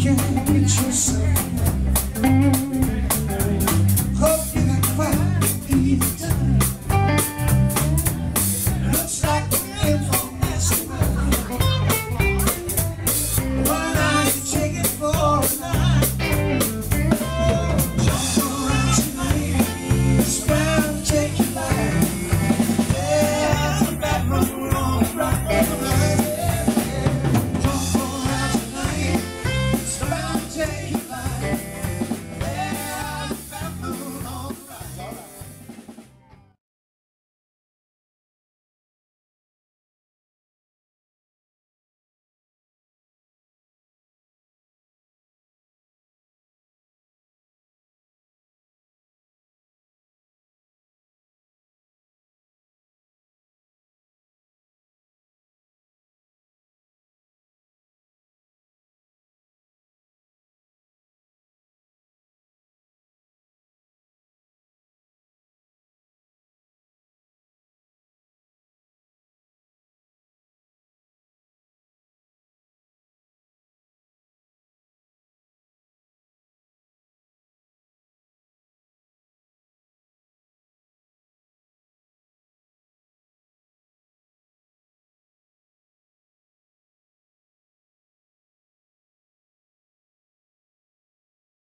can't get yourself